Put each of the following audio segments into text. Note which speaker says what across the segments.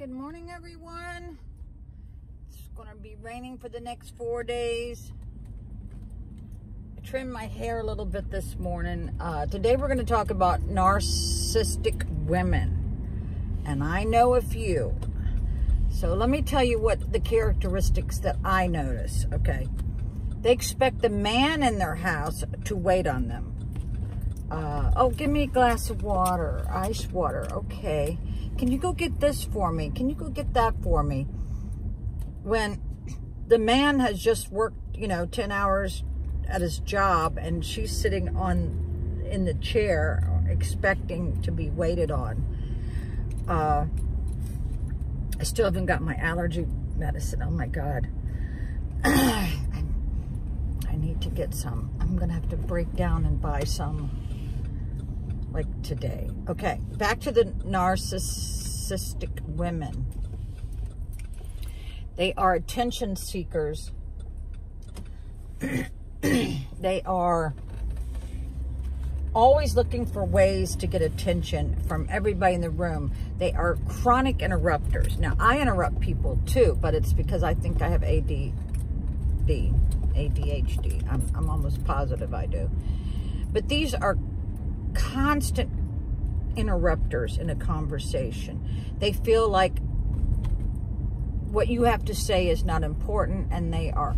Speaker 1: Good morning, everyone. It's going to be raining for the next four days. I trimmed my hair a little bit this morning. Uh, today we're going to talk about narcissistic women. And I know a few. So let me tell you what the characteristics that I notice, okay? They expect the man in their house to wait on them. Uh, oh, give me a glass of water, ice water, okay. Can you go get this for me? Can you go get that for me? When the man has just worked, you know, 10 hours at his job and she's sitting on in the chair expecting to be waited on. Uh, I still haven't got my allergy medicine. Oh my God. I need to get some. I'm going to have to break down and buy some like today. Okay, back to the narcissistic women. They are attention seekers. they are always looking for ways to get attention from everybody in the room. They are chronic interrupters. Now, I interrupt people too, but it's because I think I have ADD, ADHD. I'm, I'm almost positive I do. But these are constant interrupters in a conversation. They feel like what you have to say is not important and they are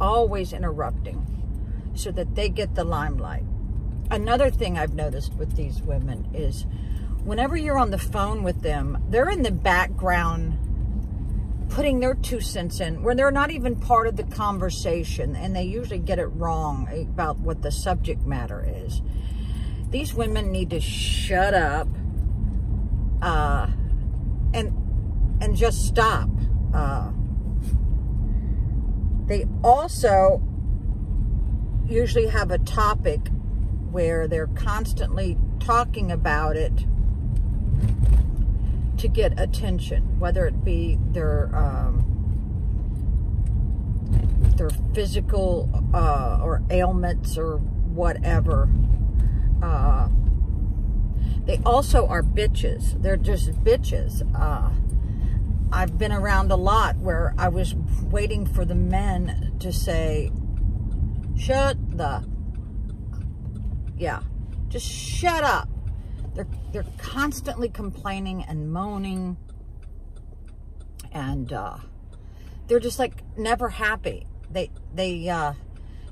Speaker 1: always interrupting so that they get the limelight. Another thing I've noticed with these women is whenever you're on the phone with them, they're in the background putting their two cents in where they're not even part of the conversation and they usually get it wrong about what the subject matter is these women need to shut up uh, and and just stop. Uh, they also usually have a topic where they're constantly talking about it to get attention, whether it be their um, their physical uh, or ailments or whatever. Uh, they also are bitches. They're just bitches. Uh, I've been around a lot where I was waiting for the men to say, shut the, yeah, just shut up. They're, they're constantly complaining and moaning and, uh, they're just like never happy. They, they, uh,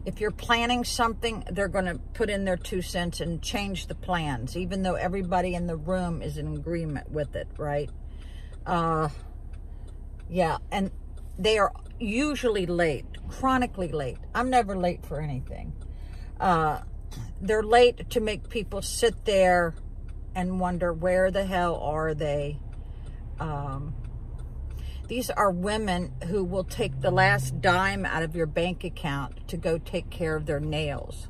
Speaker 1: if you're planning something, they're going to put in their two cents and change the plans, even though everybody in the room is in agreement with it, right? Uh, yeah, and they are usually late, chronically late. I'm never late for anything. Uh, they're late to make people sit there and wonder where the hell are they. Um, these are women who will take the last dime out of your bank account to go take care of their nails.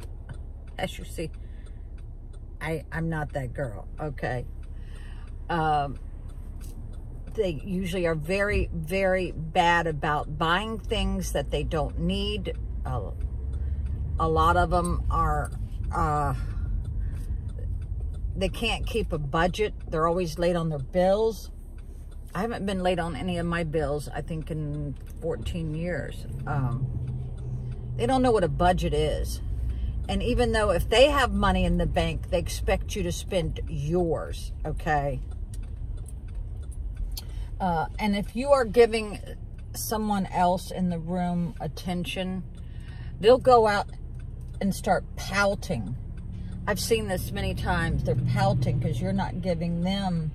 Speaker 1: As you see, I, I'm not that girl, okay? Um, they usually are very, very bad about buying things that they don't need. Uh, a lot of them are, uh, they can't keep a budget. They're always late on their bills. I haven't been late on any of my bills, I think, in 14 years. Um, they don't know what a budget is. And even though if they have money in the bank, they expect you to spend yours, okay? Uh, and if you are giving someone else in the room attention, they'll go out and start pouting. I've seen this many times. They're pouting because you're not giving them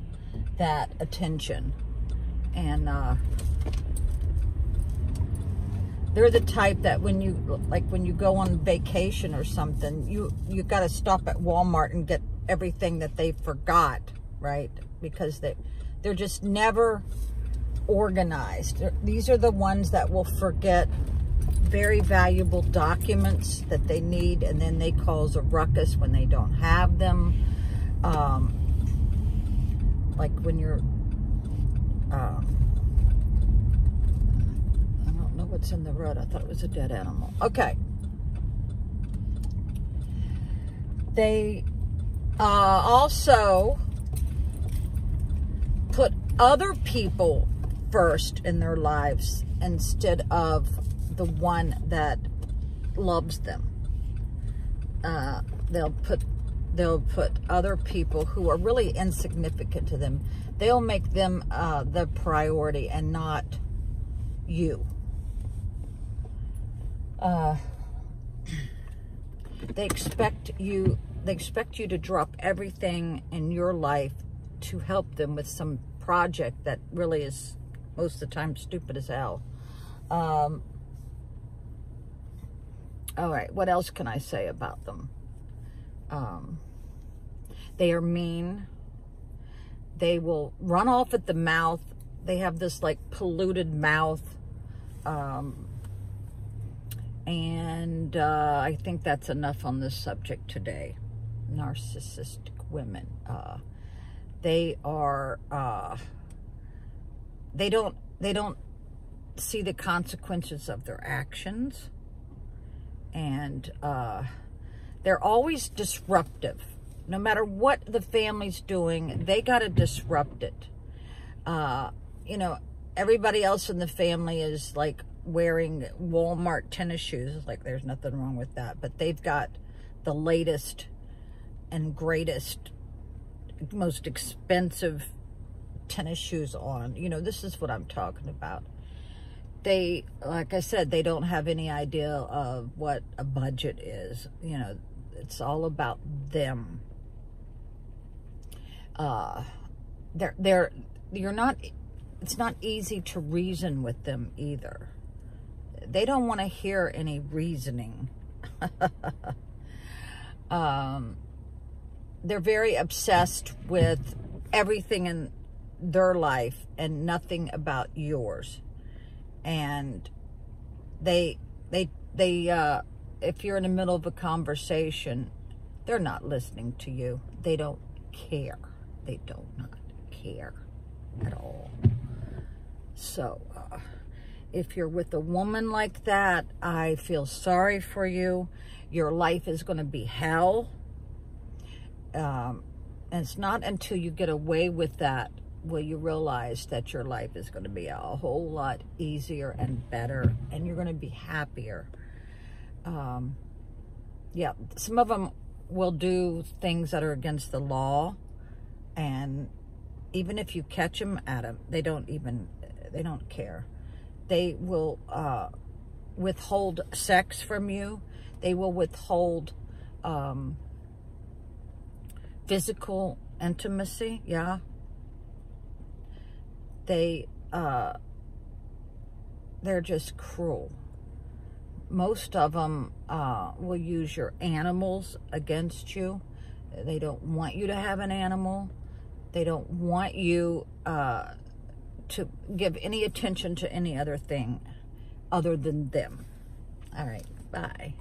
Speaker 1: that attention and uh, they're the type that when you like when you go on vacation or something you you got to stop at Walmart and get everything that they forgot right? Because they they're just never organized. These are the ones that will forget very valuable documents that they need and then they cause a ruckus when they don't have them. Um, like when you're um, I don't know what's in the road. I thought it was a dead animal. Okay. They uh, also put other people first in their lives instead of the one that loves them. Uh, they'll put they'll put other people who are really insignificant to them. They'll make them uh, the priority and not you. Uh, they expect you. They expect you to drop everything in your life to help them with some project that really is most of the time stupid as hell. Um, all right, what else can I say about them? Um, they are mean. They will run off at the mouth. They have this like polluted mouth. Um, and uh, I think that's enough on this subject today. Narcissistic women. Uh, they are, uh, they don't, they don't see the consequences of their actions. And uh, they're always disruptive. No matter what the family's doing, they got to disrupt it. Uh, you know, everybody else in the family is like wearing Walmart tennis shoes. like there's nothing wrong with that. But they've got the latest and greatest, most expensive tennis shoes on. You know, this is what I'm talking about. They, like I said, they don't have any idea of what a budget is. You know, it's all about them. Uh, they're, they're, you're not, it's not easy to reason with them either. They don't want to hear any reasoning. um, they're very obsessed with everything in their life and nothing about yours. And they, they, they, uh, if you're in the middle of a conversation, they're not listening to you. They don't care. They do not care at all. So, uh, if you're with a woman like that, I feel sorry for you. Your life is going to be hell. Um, and it's not until you get away with that will you realize that your life is going to be a whole lot easier and better and you're going to be happier. Um, yeah, some of them will do things that are against the law and even if you catch them at them, they don't even, they don't care. They will uh, withhold sex from you. They will withhold um, physical intimacy, yeah they uh, they're just cruel. Most of them uh, will use your animals against you. They don't want you to have an animal. They don't want you uh, to give any attention to any other thing other than them. All right, bye.